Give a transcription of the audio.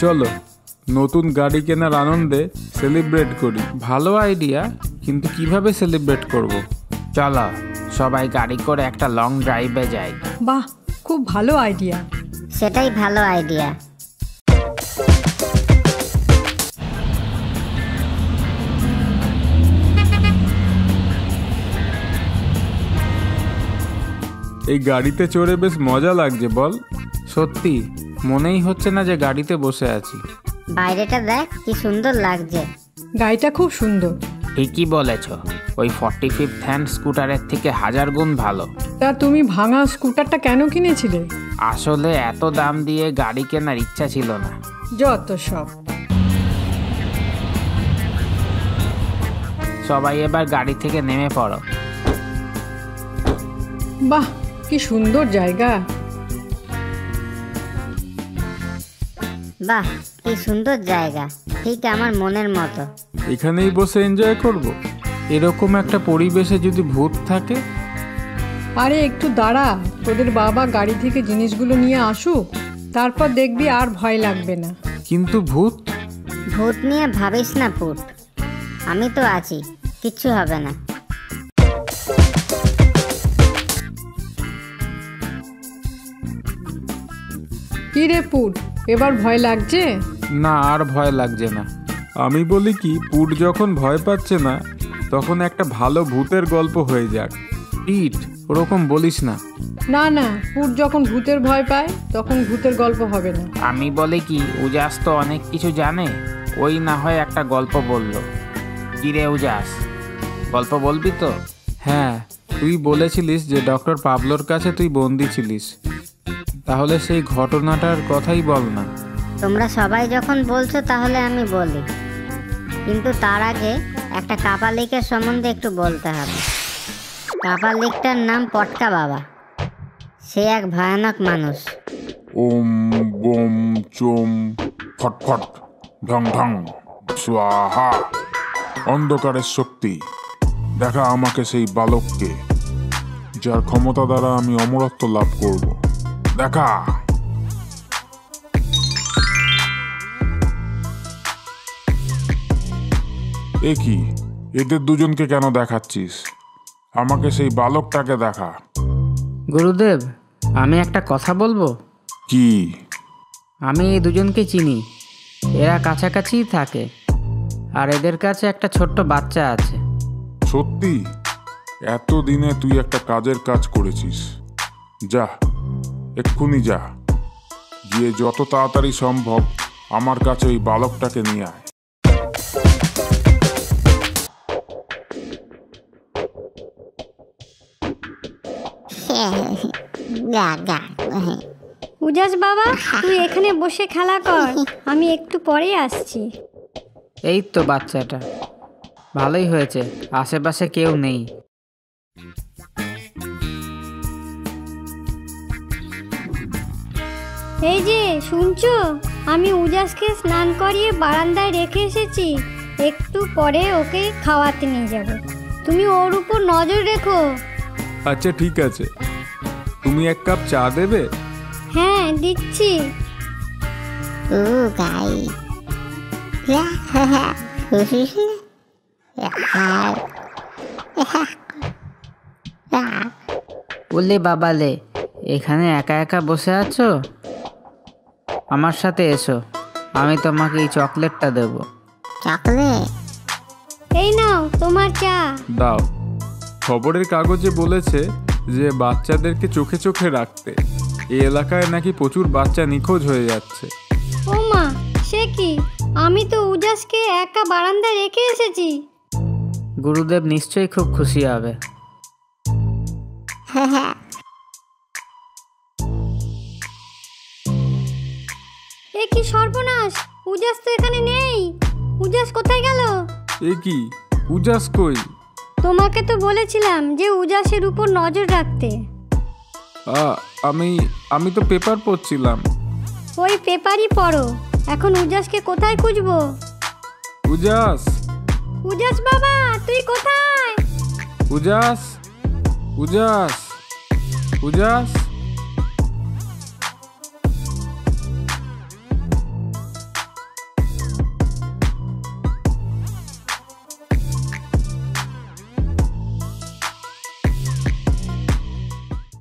চলো নতুন গাড়ি কেনার আনন্দে সেলিব্রেট করি। ভালো আইডিয়া কিন্তু কীভাবে সেলিব্রেট করব। চলো সবাই গাড়ি করে একটা লং ড্রাইভে যাই বাহ খুব ভালো আইডিয়া সেটাই ভালো আইডিয়া এই গাড়িতে চড়ে বেশ মজা লাগছে বল। সত্যি মনেই হচ্ছে না যে গাড়িতে বসে আছি। বাইরেটা দেখ কি সুন্দর লাগছে। গাড়িটা খুব সুন্দর। ঠিকই বলেছ। ওই ফর্টি ফিফথ হ্যান্ড স্কুটারের থেকে হাজার গুণ ভালো। তা তুমি ভাঙা স্কুটারটা কেন কিনেছিলে? আসলে এত দাম দিয়ে গাড়ি কেনার ইচ্ছা ছিল না। যত সব। সবাই এবার গাড়ি থেকে নেমে পড়ো। বাহ কি সুন্দর জায়গা। বাহ কি সুন্দর জায়গা। ঠিক আমার মনের মতো। এখানেই বসে এনজয় করব। এরকম একটা পরিবেশে যদি ভূত থাকে? আরে একটু দাঁড়া। তোদের বাবা গাড়ি থেকে জিনিসগুলো নিয়ে আসুক তারপর দেখবি আর ভয় লাগবে না। কিন্তু ভূত? ভূত নিয়ে ভাবিস না পুট আমি তো আছি কিচ্ছু হবে না। কি রে পুট এবার ভয় লাগছে? না আর ভয় লাগছে না। আমি বলি কি পুট যখন ভয় পাচ্ছে না তখন একটা ভালো ভূতের গল্প হয়ে যাক। পিট ওরকম বলিস না। না না পুট যখন ভূতের ভয় পায় তখন ভূতের গল্প হবে না। আমি বলে কি উজাস তো অনেক কিছু জানে ওই না হয় একটা গল্প বলল। কিরে উজাস গল্প বলবি তো? হ্যাঁ তুই বলেছিলিস যে ডক্টর পাবলোর কাছে তুই বন্দি ছিলিস। তাহলে সেই ঘটনাটার কথাই বল না। তোমরা সবাই যখন বলছো তাহলে আমি বলি। কিন্তু তার আগে একটা কাপালিকের সম্বন্ধে একটু বলতে হবে। কাপালিকটার নাম পটকা বাবা। সে এক ভয়ানক মানুষ। ওম বোম চোম ফটফট ঢং ঢং স্বাহা অন্ধকারের শক্তি। দেখা আমাকে সেই বালককে যার ক্ষমতা দ্বারা আমি অমরত্ব লাভ করব। দেখা। এ কি? এদের দুজনকে কেন দেখাচ্ছিস? আমাকে সেই বালকটাকে দেখা। গুরুদেব আমি একটা কথা বলব? কি? আমি এই দুজনকে চিনি। এরা কাছাকাছিই থাকে। আর এদের কাছে একটা ছোট্ট বাচ্চা আছে। সত্যি? এত দিনে তুই একটা কাজের কাজ করেছিস। যা এক্ষুনি যা। গিয়ে যত তাড়াতাড়ি সম্ভব আমার কাছে ওই বালকটাকে নিয়ে আয়। উজাস বাবা তুই এখানে বসে খেলা কর। আমি একটু পরে আসছি। এই তো বাচ্চাটা। ভালোই হয়েছে। আশেপাশে কেউ নেই। এই যে শুনছো? আমি উজাসকে স্নান করিয়ে বারান্দায় রেখে এসেছি। একটু পরে ওকে খাওয়াতে নিয়ে যাব। তুমি ওর উপর নজর রেখো। আচ্ছা ঠিক আছে। তুমি এক কাপ চা দেবে? হ্যাঁ দিচ্ছি। ও গাই বললে বাবালে এখানে একা একা বসে আছো? আমার সাথে এসো। আমি তোমাকে এই চকলেটটা দেবো। চকলেট? এই নাও তোমার চা। দাও। খবরের কাগজে বলেছে যে বাচ্চাদেরকে চোখে চোখে রাখতে। এই এলাকায় নাকি প্রচুর বাচ্চা নিখোঁজ হয়ে যাচ্ছে। ও মা সে কি? আমি তো উজাসকে একা বারান্দায় রেখে এসেছি। গুরুদেব নিশ্চয়ই খুব খুশি হবে। এ কি সর্বনাশ? উজাস তো এখানে নেই। উজাস কোথায় গেল? এ কি? উজাস কই? তোমাকে তো বলেছিলাম যে উজাসের উপর নজর রাখতে। আ, আমি আমি তো পেপার পড়ছিলাম। ওই পেপারই পড়ো। এখন উজাসকে কোথায় খুঁজবো? উজাস! উজাস বাবা তুই কোথায়? উজাস! উজাস! উজাস!